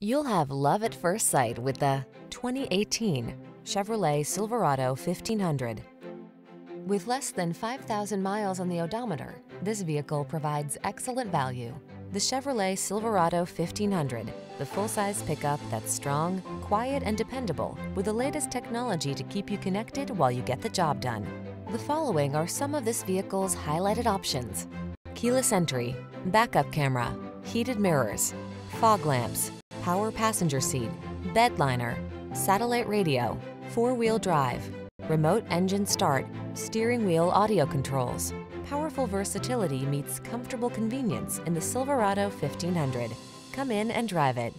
You'll have love at first sight with the 2018 Chevrolet Silverado 1500. With less than 5,000 miles on the odometer, this vehicle provides excellent value. The Chevrolet Silverado 1500, the full-size pickup that's strong, quiet, and dependable with the latest technology to keep you connected while you get the job done. The following are some of this vehicle's highlighted options. Keyless entry, backup camera, heated mirrors, fog lamps, power passenger seat, bed liner, satellite radio, four-wheel drive, remote engine start, steering wheel audio controls. Powerful versatility meets comfortable convenience in the Silverado 1500. Come in and drive it.